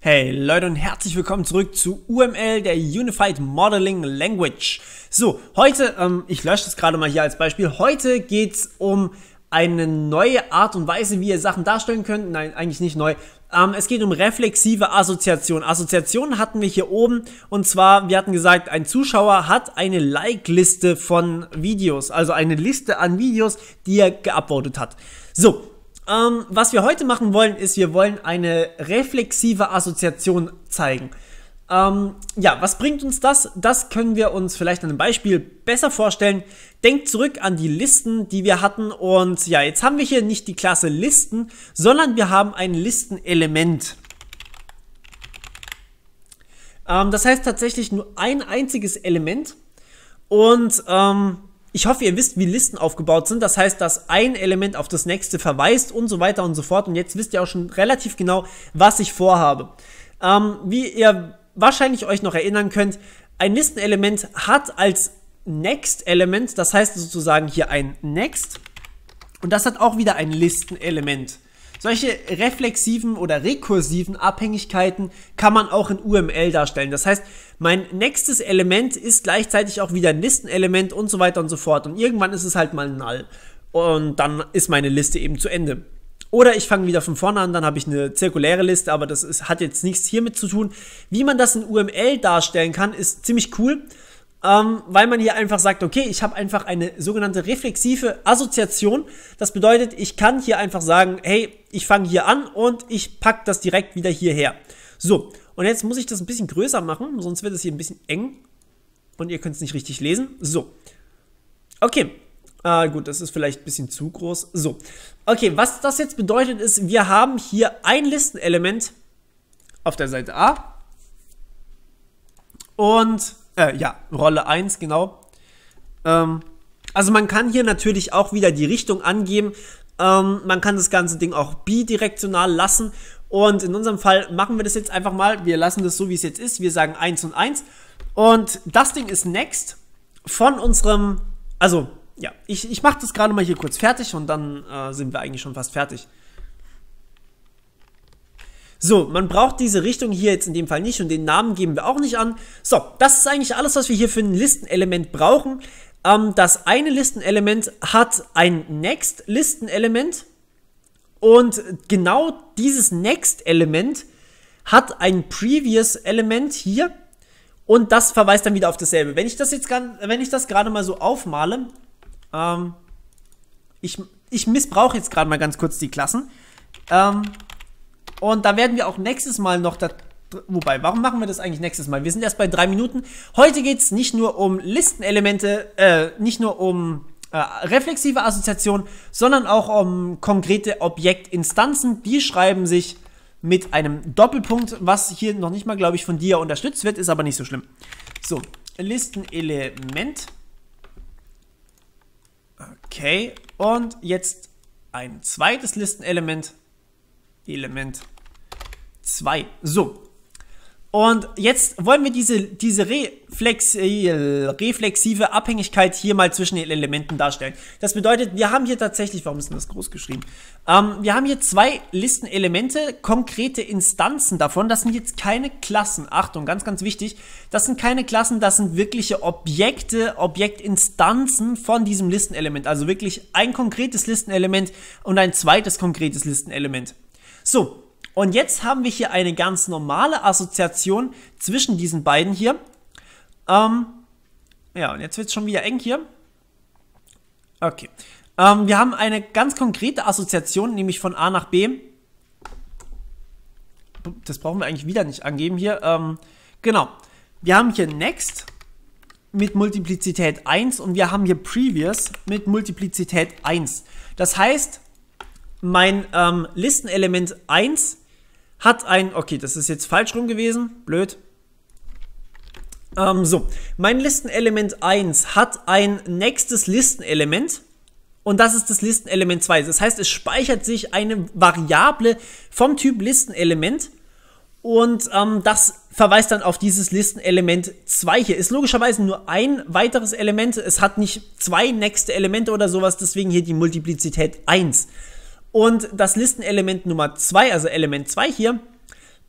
Hey Leute und herzlich willkommen zurück zu UML, der Unified Modeling Language. So, heute, ähm, ich lösche das gerade mal hier als Beispiel, heute geht es um eine neue Art und Weise, wie ihr Sachen darstellen könnt. Nein, eigentlich nicht neu. Ähm, es geht um reflexive Assoziation. Assoziationen hatten wir hier oben und zwar, wir hatten gesagt, ein Zuschauer hat eine Like-Liste von Videos, also eine Liste an Videos, die er geuploadet hat. So, ähm, was wir heute machen wollen, ist, wir wollen eine reflexive Assoziation zeigen. Ähm, ja, was bringt uns das? Das können wir uns vielleicht an einem Beispiel besser vorstellen. Denkt zurück an die Listen, die wir hatten und ja, jetzt haben wir hier nicht die Klasse Listen, sondern wir haben ein Listenelement. Ähm, das heißt tatsächlich nur ein einziges Element und ähm, ich hoffe, ihr wisst, wie Listen aufgebaut sind. Das heißt, dass ein Element auf das nächste verweist und so weiter und so fort. Und jetzt wisst ihr auch schon relativ genau, was ich vorhabe. Ähm, wie ihr wahrscheinlich euch noch erinnern könnt, ein Listenelement hat als Next-Element, das heißt sozusagen hier ein Next, und das hat auch wieder ein Listenelement. Solche reflexiven oder rekursiven Abhängigkeiten kann man auch in UML darstellen. Das heißt, mein nächstes Element ist gleichzeitig auch wieder ein Listenelement und so weiter und so fort. Und irgendwann ist es halt mal null. Und dann ist meine Liste eben zu Ende. Oder ich fange wieder von vorne an, dann habe ich eine zirkuläre Liste, aber das ist, hat jetzt nichts hiermit zu tun. Wie man das in UML darstellen kann, ist ziemlich cool, ähm, weil man hier einfach sagt, okay, ich habe einfach eine sogenannte reflexive Assoziation. Das bedeutet, ich kann hier einfach sagen, hey, ich fange hier an und ich packe das direkt wieder hierher. So, und jetzt muss ich das ein bisschen größer machen, sonst wird es hier ein bisschen eng und ihr könnt es nicht richtig lesen. So, okay, Ah, gut, das ist vielleicht ein bisschen zu groß. So, okay, was das jetzt bedeutet ist, wir haben hier ein Listenelement auf der Seite A und, äh, ja, Rolle 1, genau. Ähm, also man kann hier natürlich auch wieder die Richtung angeben. Ähm, man kann das ganze Ding auch bidirektional lassen. Und in unserem Fall machen wir das jetzt einfach mal. Wir lassen das so, wie es jetzt ist. Wir sagen 1 und 1. Und das Ding ist next von unserem, also ja, ich, ich mache das gerade mal hier kurz fertig und dann äh, sind wir eigentlich schon fast fertig. So, man braucht diese Richtung hier jetzt in dem Fall nicht und den Namen geben wir auch nicht an. So, das ist eigentlich alles, was wir hier für ein Listenelement brauchen. Ähm, das eine Listenelement hat ein Next-Listenelement und genau dieses Next-Element hat ein Previous-Element hier und das verweist dann wieder auf dasselbe. Wenn ich das jetzt wenn ich das gerade mal so aufmale, ähm, ich, ich missbrauche jetzt gerade mal ganz kurz die Klassen. Ähm, und da werden wir auch nächstes Mal noch da, Wobei, warum machen wir das eigentlich nächstes Mal? Wir sind erst bei drei Minuten. Heute geht es nicht nur um Listenelemente, äh, nicht nur um äh, reflexive Assoziation, sondern auch um konkrete Objektinstanzen. Die schreiben sich mit einem Doppelpunkt, was hier noch nicht mal, glaube ich, von dir unterstützt wird, ist aber nicht so schlimm. So, Listenelement Okay, und jetzt ein zweites Listenelement. Element 2. So, und jetzt wollen wir diese, diese Reflex, äh, reflexive Abhängigkeit hier mal zwischen den Elementen darstellen. Das bedeutet, wir haben hier tatsächlich, warum ist denn das groß geschrieben? Ähm, wir haben hier zwei Listenelemente, konkrete Instanzen davon. Das sind jetzt keine Klassen. Achtung, ganz, ganz wichtig. Das sind keine Klassen, das sind wirkliche Objekte, Objektinstanzen von diesem Listenelement. Also wirklich ein konkretes Listenelement und ein zweites konkretes Listenelement. So, und jetzt haben wir hier eine ganz normale Assoziation zwischen diesen beiden hier. Ähm, ja, und jetzt wird es schon wieder eng hier. Okay. Ähm, wir haben eine ganz konkrete Assoziation, nämlich von A nach B. Das brauchen wir eigentlich wieder nicht angeben hier. Ähm, genau. Wir haben hier Next mit Multiplizität 1 und wir haben hier Previous mit Multiplizität 1. Das heißt, mein ähm, Listenelement 1 hat ein, okay, das ist jetzt falsch rum gewesen, blöd. Ähm, so, mein Listenelement 1 hat ein nächstes Listenelement und das ist das Listenelement 2. Das heißt, es speichert sich eine Variable vom Typ Listenelement und ähm, das verweist dann auf dieses Listenelement 2 hier. Ist logischerweise nur ein weiteres Element. Es hat nicht zwei nächste Elemente oder sowas, deswegen hier die Multiplizität 1. Und das Listenelement Nummer 2, also Element 2 hier,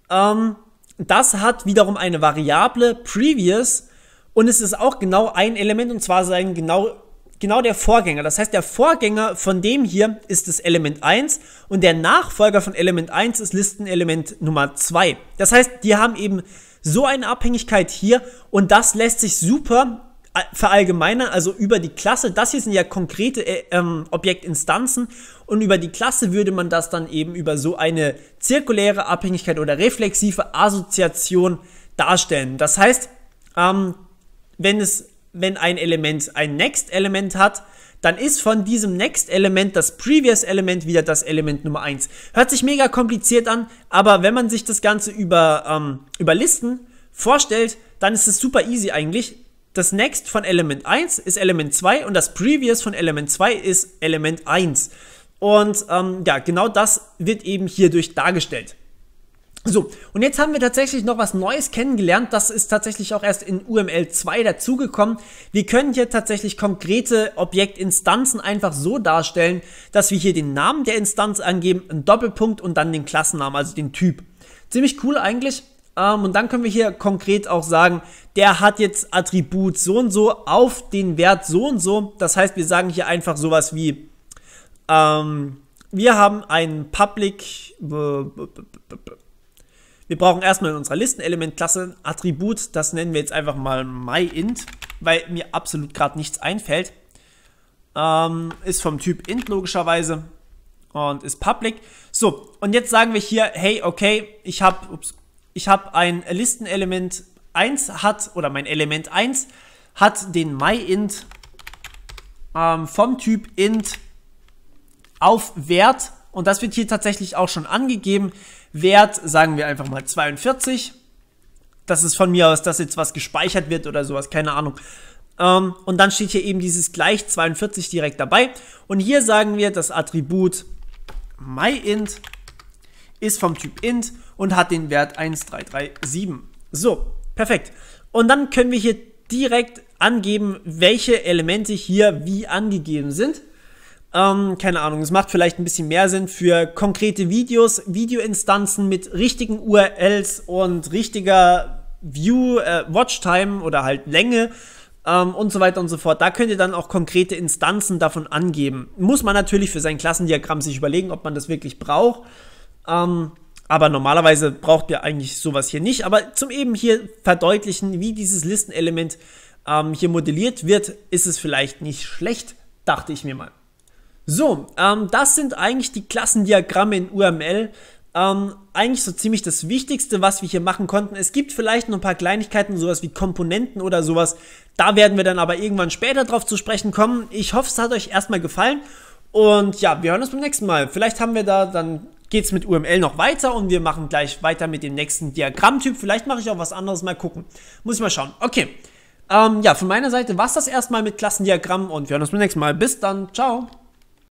Ähm, das hat wiederum eine Variable previous und es ist auch genau ein Element und zwar sein genau, genau der Vorgänger. Das heißt, der Vorgänger von dem hier ist das Element 1 und der Nachfolger von Element 1 ist Listenelement Nummer 2. Das heißt, die haben eben so eine Abhängigkeit hier und das lässt sich super verallgemeinern, also über die Klasse. Das hier sind ja konkrete äh, ähm, Objektinstanzen und über die Klasse würde man das dann eben über so eine zirkuläre Abhängigkeit oder reflexive Assoziation darstellen. Das heißt, ähm, wenn es, wenn ein Element ein Next-Element hat, dann ist von diesem Next-Element das Previous-Element wieder das Element Nummer 1. Hört sich mega kompliziert an, aber wenn man sich das Ganze über, ähm, über Listen vorstellt, dann ist es super easy eigentlich. Das Next von Element 1 ist Element 2 und das Previous von Element 2 ist Element 1. Und ähm, ja, genau das wird eben hierdurch dargestellt. So, und jetzt haben wir tatsächlich noch was Neues kennengelernt. Das ist tatsächlich auch erst in UML 2 dazugekommen. Wir können hier tatsächlich konkrete Objektinstanzen einfach so darstellen, dass wir hier den Namen der Instanz angeben, einen Doppelpunkt und dann den Klassennamen, also den Typ. Ziemlich cool eigentlich. Ähm, und dann können wir hier konkret auch sagen, der hat jetzt Attribut so und so auf den Wert so und so. Das heißt, wir sagen hier einfach sowas wie, ähm, wir haben ein Public, wir brauchen erstmal in unserer Listenelementklasse ein Attribut, das nennen wir jetzt einfach mal myInt, weil mir absolut gerade nichts einfällt. Ähm, ist vom Typ int logischerweise und ist public. So, und jetzt sagen wir hier, hey, okay, ich habe ich habe ein Listenelement 1 hat, oder mein Element 1 hat den myInt ähm, vom Typ int auf Wert und das wird hier tatsächlich auch schon angegeben. Wert, sagen wir einfach mal 42. Das ist von mir aus, dass jetzt was gespeichert wird oder sowas, keine Ahnung. Ähm, und dann steht hier eben dieses gleich 42 direkt dabei. Und hier sagen wir, das Attribut myInt ist vom Typ int und hat den Wert 1337. So, perfekt. Und dann können wir hier direkt angeben, welche Elemente hier wie angegeben sind. Ähm, keine Ahnung, es macht vielleicht ein bisschen mehr Sinn für konkrete Videos, Videoinstanzen mit richtigen URLs und richtiger View, äh, Watchtime oder halt Länge ähm, und so weiter und so fort. Da könnt ihr dann auch konkrete Instanzen davon angeben. Muss man natürlich für sein Klassendiagramm sich überlegen, ob man das wirklich braucht. Ähm, aber normalerweise braucht ihr eigentlich sowas hier nicht. Aber zum eben hier verdeutlichen, wie dieses Listenelement ähm, hier modelliert wird, ist es vielleicht nicht schlecht, dachte ich mir mal. So, ähm, das sind eigentlich die Klassendiagramme in UML. Ähm, eigentlich so ziemlich das Wichtigste, was wir hier machen konnten. Es gibt vielleicht noch ein paar Kleinigkeiten, sowas wie Komponenten oder sowas. Da werden wir dann aber irgendwann später drauf zu sprechen kommen. Ich hoffe, es hat euch erstmal gefallen. Und ja, wir hören uns beim nächsten Mal. Vielleicht haben wir da, dann geht es mit UML noch weiter und wir machen gleich weiter mit dem nächsten Diagrammtyp. Vielleicht mache ich auch was anderes, mal gucken. Muss ich mal schauen. Okay. Ähm, ja, von meiner Seite war es das erstmal mit Klassendiagrammen und wir hören uns beim nächsten Mal. Bis dann. Ciao.